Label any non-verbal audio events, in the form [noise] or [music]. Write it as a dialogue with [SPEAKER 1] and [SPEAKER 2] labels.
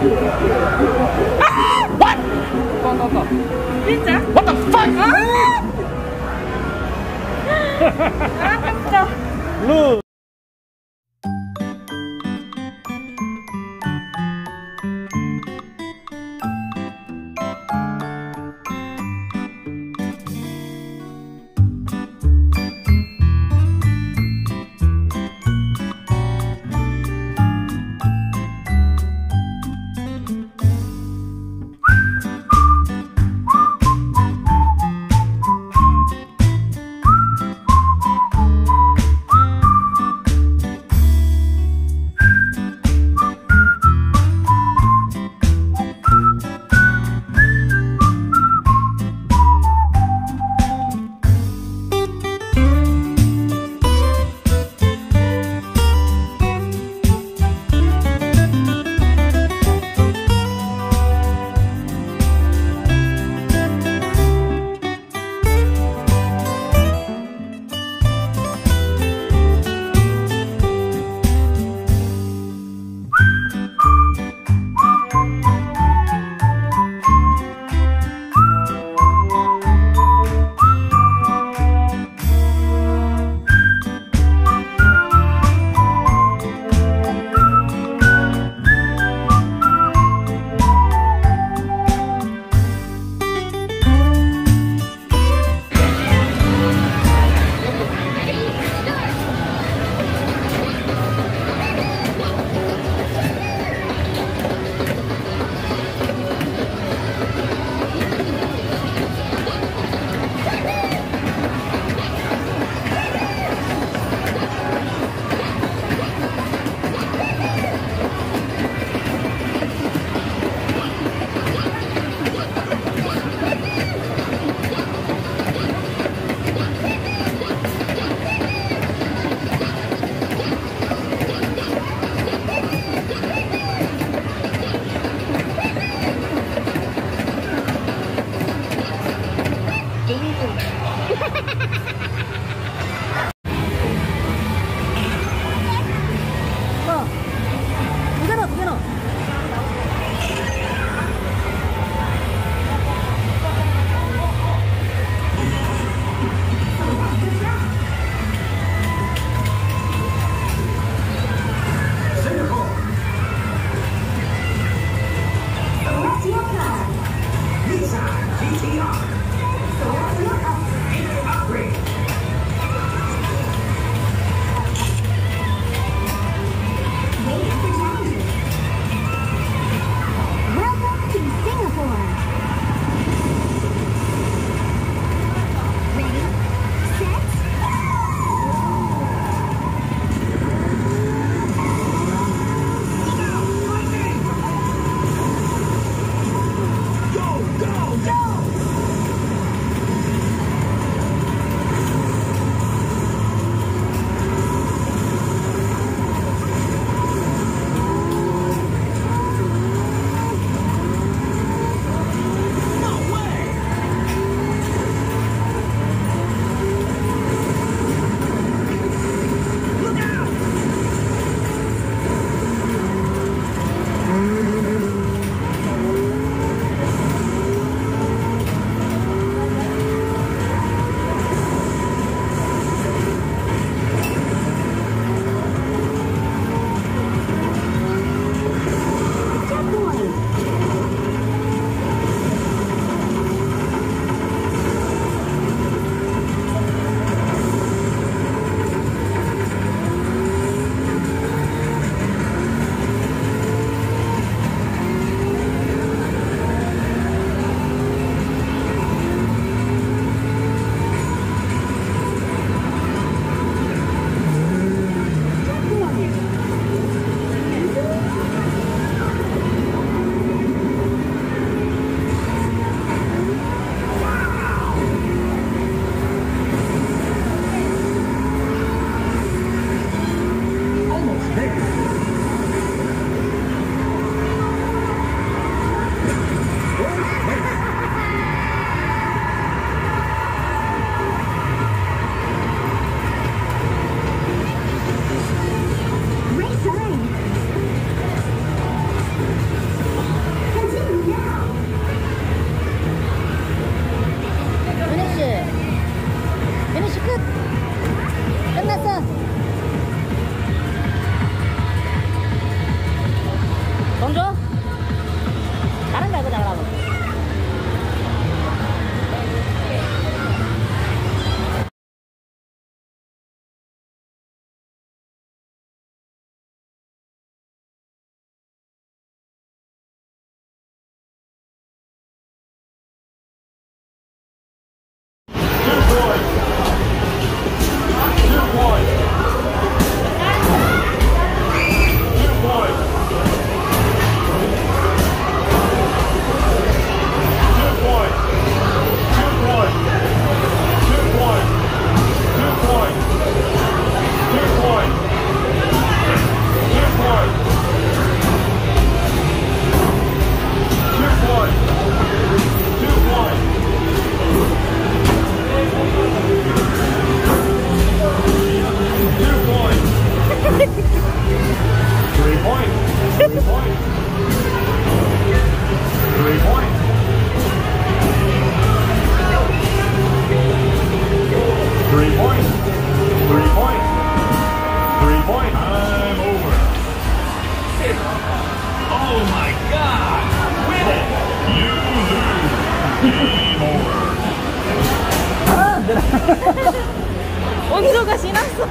[SPEAKER 1] What?
[SPEAKER 2] What the fuck?
[SPEAKER 1] 아! [laughs]
[SPEAKER 2] 音色がしなそう